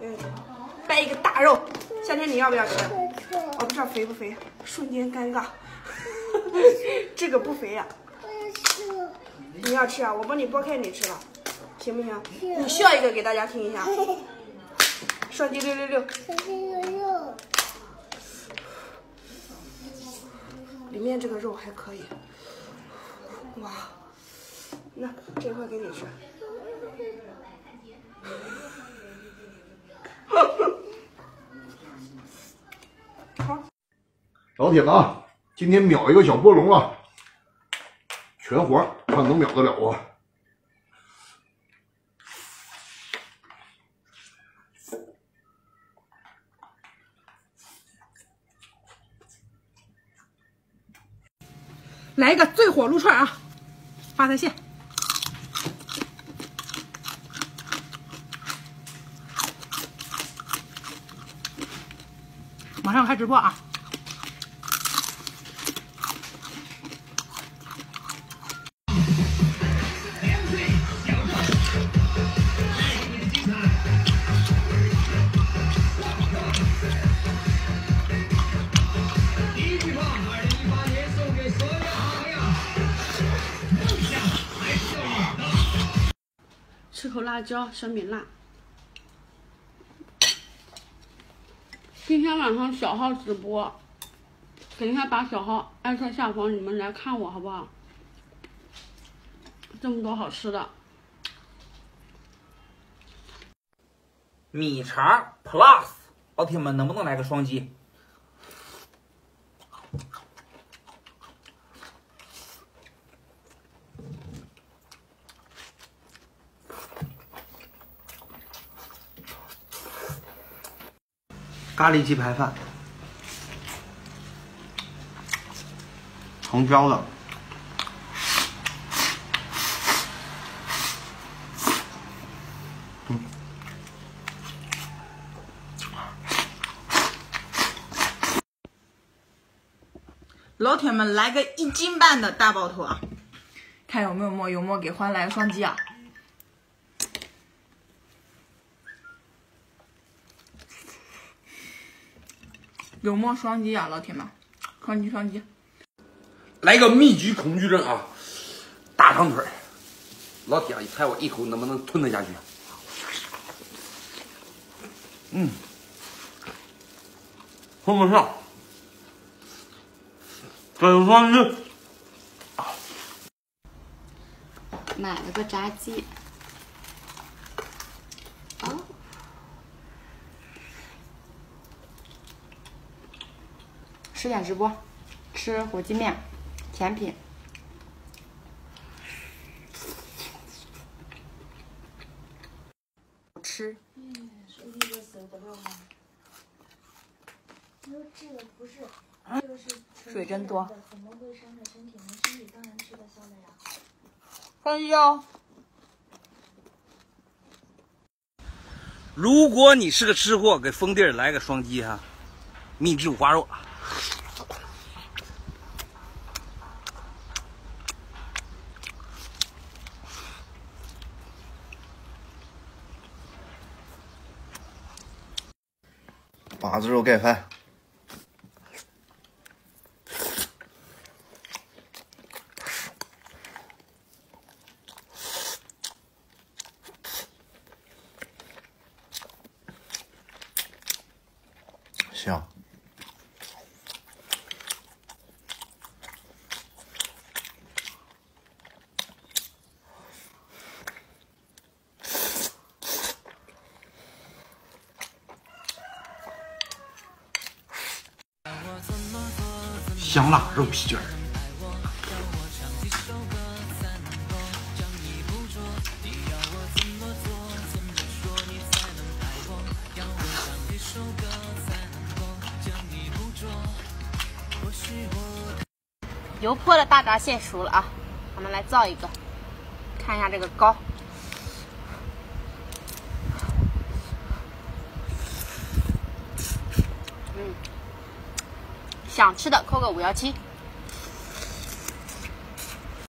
嗯，掰一个大肉，夏天你要不要吃？我不知道肥不肥，瞬间尴尬。这个不肥呀、你要吃啊？我帮你剥开你吃了，行不行？你笑一个给大家听一下。双击六六六，里面这个肉还可以。哇，那这块给你吃。老铁们啊，今天秒一个小波龙啊，全活看能秒得了啊！来一个醉火撸串啊！发财蟹，马上开直播啊！吃口辣椒，小米辣。今天晚上小号直播，等一下把小号艾特下方，你们来看我好不好？这么多好吃的，米肠 Plus，老铁们能不能来个双击？咖喱鸡排饭，红椒的，老铁们来个一斤半的大爆头啊！看有没有墨，有墨给欢来个双击啊！有沫双击啊，老铁们，双击双击！来个密集恐惧症啊！大长腿，老铁，你猜我一口能不能吞得下去？嗯，吞不上，再有双击。买了个炸鸡。十点直播，吃火鸡面，甜品。吃，水真多。双击哦。如果你是个吃货，给封地来个双击哈，秘制五花肉。把子肉盖饭，香。香辣肉皮卷儿，油泼的大闸蟹熟了啊，我们来造一个，看一下这个膏。想吃的扣个五幺七。